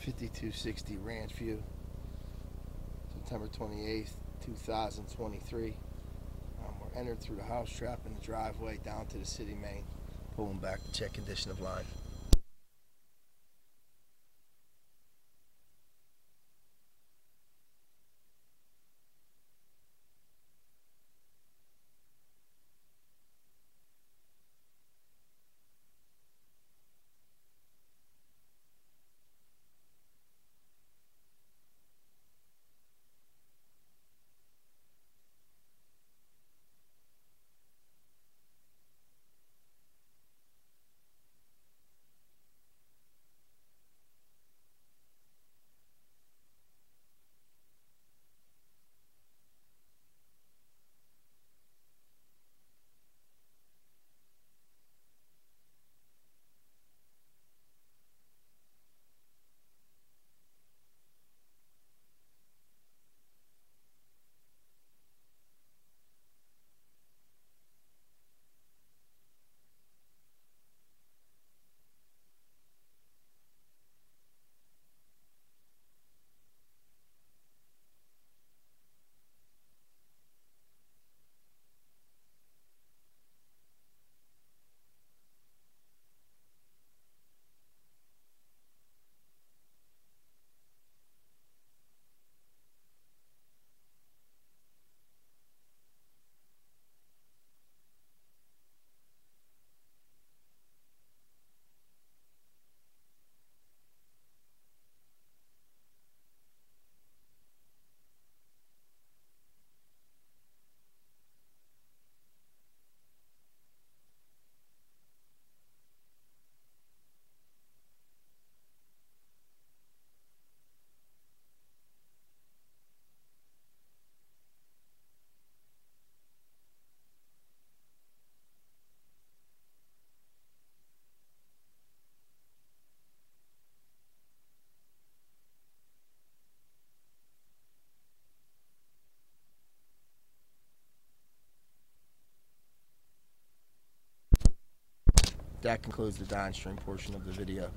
5260 Ranch View, September 28th, 2023. Um, we're entered through the house trap in the driveway down to the city main, pulling back to check condition of line. That concludes the downstream portion of the video.